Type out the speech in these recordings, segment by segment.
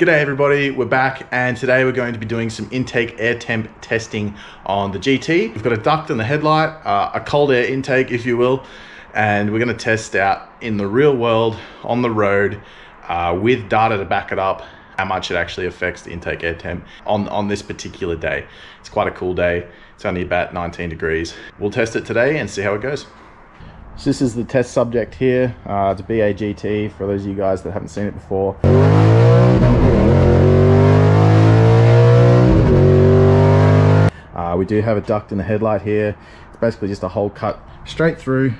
G'day everybody, we're back and today we're going to be doing some intake air temp testing on the GT. We've got a duct in the headlight, uh, a cold air intake if you will, and we're going to test out in the real world, on the road, uh, with data to back it up, how much it actually affects the intake air temp on, on this particular day. It's quite a cool day, it's only about 19 degrees. We'll test it today and see how it goes. So this is the test subject here. Uh, it's a BAGT for those of you guys that haven't seen it before. Uh, we do have a duct in the headlight here. It's basically just a hole cut straight through,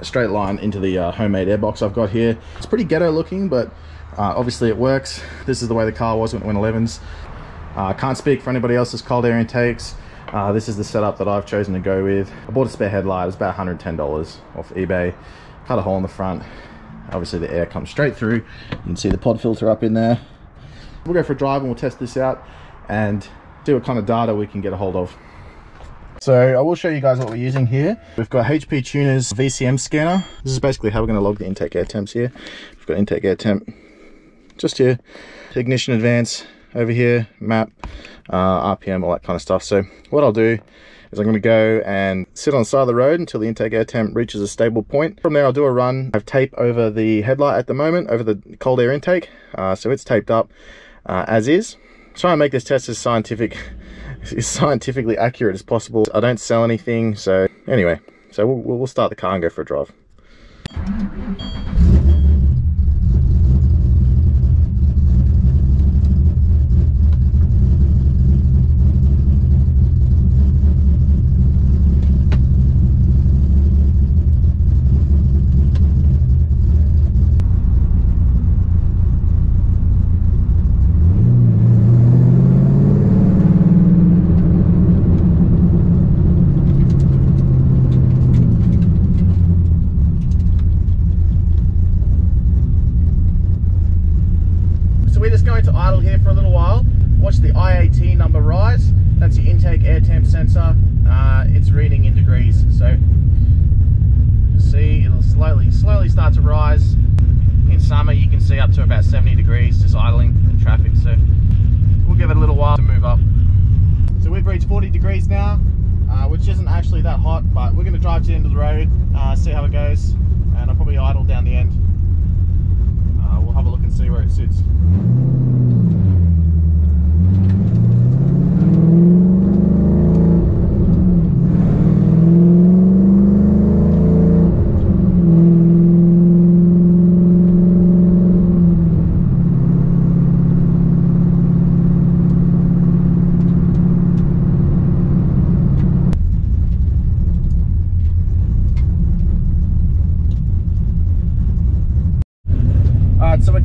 a straight line into the uh, homemade airbox I've got here. It's pretty ghetto looking, but uh, obviously it works. This is the way the car was when it went 11s. I uh, can't speak for anybody else's cold air intakes. Uh, this is the setup that I've chosen to go with. I bought a spare headlight, it's about $110 off eBay. Cut a hole in the front. Obviously the air comes straight through. You can see the pod filter up in there. We'll go for a drive and we'll test this out and see what kind of data we can get a hold of. So I will show you guys what we're using here. We've got HP Tuner's VCM scanner. This is basically how we're going to log the intake air temps here. We've got intake air temp just here. Ignition advance over here, map, uh, RPM, all that kind of stuff. So what I'll do is I'm going to go and sit on the side of the road until the intake air temp reaches a stable point. From there I'll do a run. I have tape over the headlight at the moment, over the cold air intake. Uh, so it's taped up uh, as is. Try and make this test as scientific, as scientifically accurate as possible. I don't sell anything, so anyway. So we'll, we'll start the car and go for a drive. sensor, uh, it's reading in degrees. So see, it'll slowly, slowly start to rise. In summer, you can see up to about 70 degrees just idling in traffic. So we'll give it a little while to move up. So we've reached 40 degrees now, uh, which isn't actually that hot, but we're going to drive to the end of the road, uh, see how it goes, and I'll probably idle down the end. Uh, we'll have a look and see where it sits.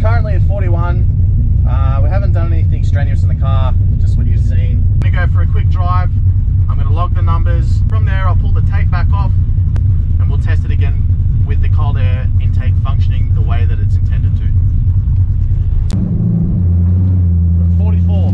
Currently at 41. Uh, we haven't done anything strenuous in the car, just what you've seen. I'm gonna go for a quick drive. I'm gonna log the numbers. From there, I'll pull the tape back off and we'll test it again with the cold air intake functioning the way that it's intended to. 44.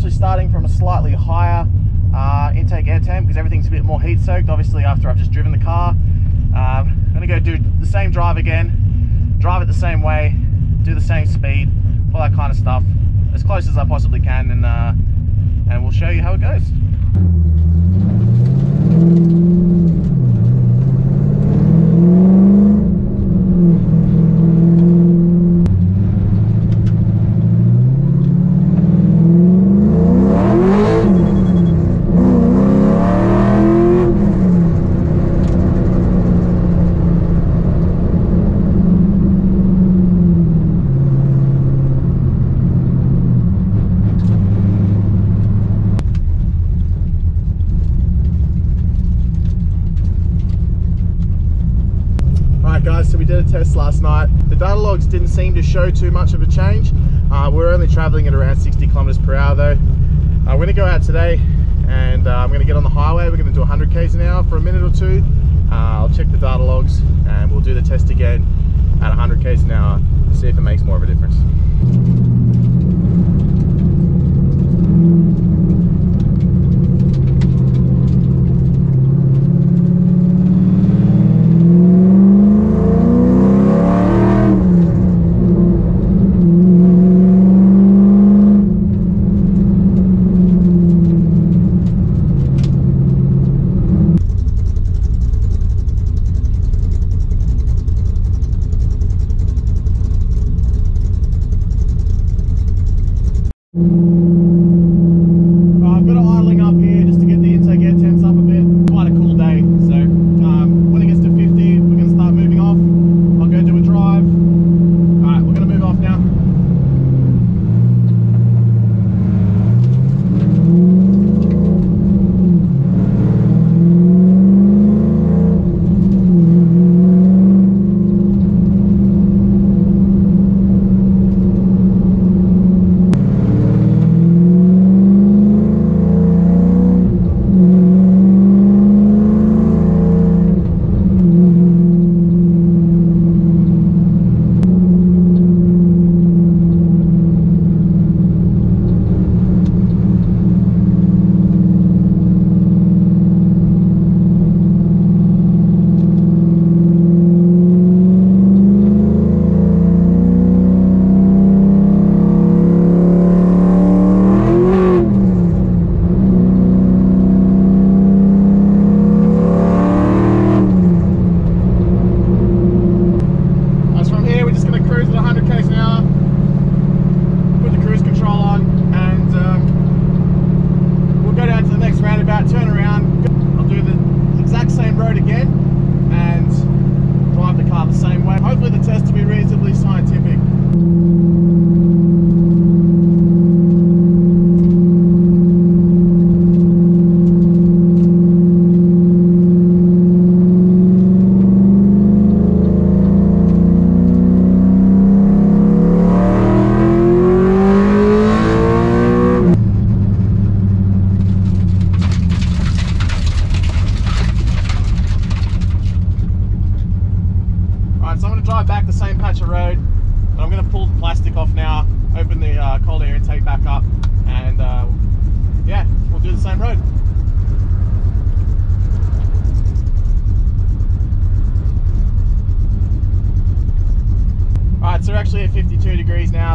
actually starting from a slightly higher uh, intake air temp because everything's a bit more heat soaked obviously after I've just driven the car. Um, I'm gonna go do the same drive again drive it the same way do the same speed all that kind of stuff as close as I possibly can and uh, and we'll show you how it goes show too much of a change. Uh, we're only traveling at around 60 kilometers per hour though. Uh, I'm gonna go out today and uh, I'm gonna get on the highway. We're gonna do 100 k's an hour for a minute or two. Uh, I'll check the data logs and we'll do the test again at 100 k's an hour to see if it makes more of a difference.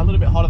little bit hotter.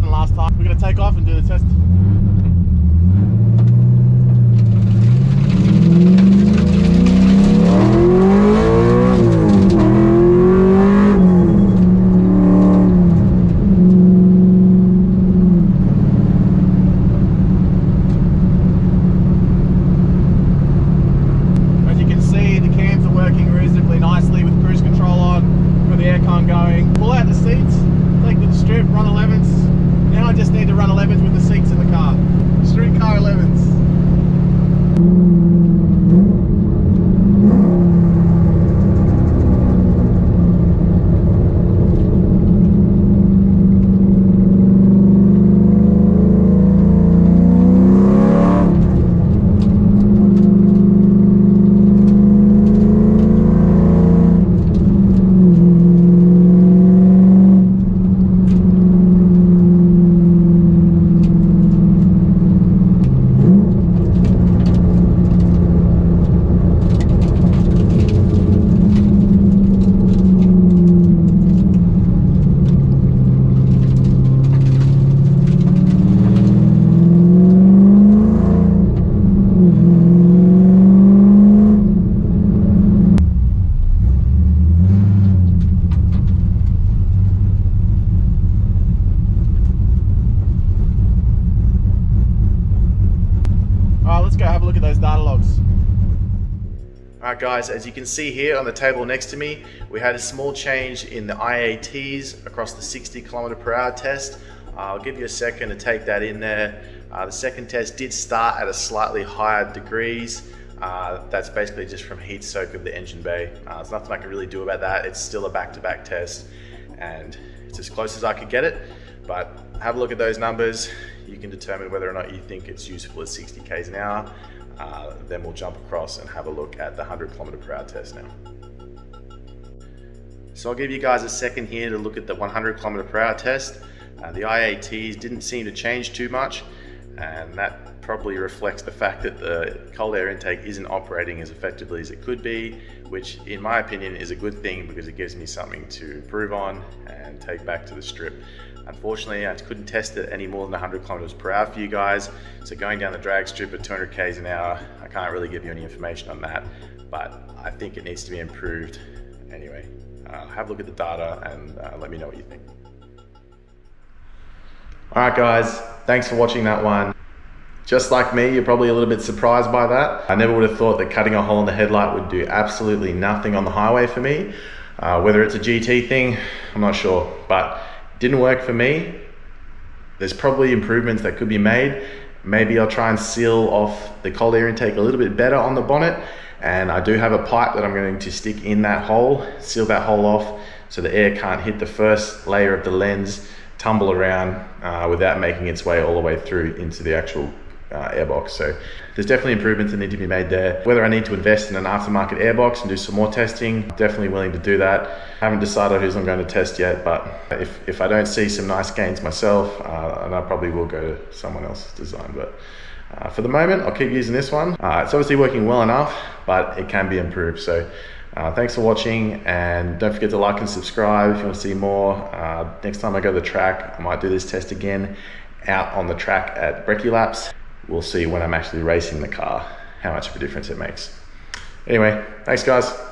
Guys, as you can see here on the table next to me, we had a small change in the IATs across the 60 kilometer per hour test. Uh, I'll give you a second to take that in there. Uh, the second test did start at a slightly higher degrees. Uh, that's basically just from heat soak of the engine bay. Uh, there's nothing I can really do about that. It's still a back-to-back -back test and it's as close as I could get it. But have a look at those numbers. You can determine whether or not you think it's useful at 60 k's an hour. Uh, then we'll jump across and have a look at the 100 kilometer per hour test now. So I'll give you guys a second here to look at the 100 kilometer per hour test. Uh, the IATs didn't seem to change too much and that probably reflects the fact that the cold air intake isn't operating as effectively as it could be, which in my opinion is a good thing because it gives me something to improve on and take back to the strip. Unfortunately, I couldn't test it any more than 100 kilometers per hour for you guys. So going down the drag strip at 200 k's an hour, I can't really give you any information on that, but I think it needs to be improved anyway. Uh, have a look at the data and uh, let me know what you think. All right, guys, thanks for watching that one. Just like me, you're probably a little bit surprised by that. I never would have thought that cutting a hole in the headlight would do absolutely nothing on the highway for me. Uh, whether it's a GT thing, I'm not sure, but didn't work for me. There's probably improvements that could be made. Maybe I'll try and seal off the cold air intake a little bit better on the bonnet. And I do have a pipe that I'm going to stick in that hole, seal that hole off so the air can't hit the first layer of the lens tumble around uh, without making its way all the way through into the actual uh, airbox. So there's definitely improvements that need to be made there. Whether I need to invest in an aftermarket airbox and do some more testing, definitely willing to do that. I Haven't decided who's I'm going to test yet, but if, if I don't see some nice gains myself, uh, and I probably will go to someone else's design. But uh, for the moment, I'll keep using this one. Uh, it's obviously working well enough, but it can be improved. So uh, thanks for watching and don't forget to like and subscribe if you want to see more. Uh, next time I go to the track, I might do this test again out on the track at Breccy Laps. We'll see when I'm actually racing the car how much of a difference it makes. Anyway, thanks guys.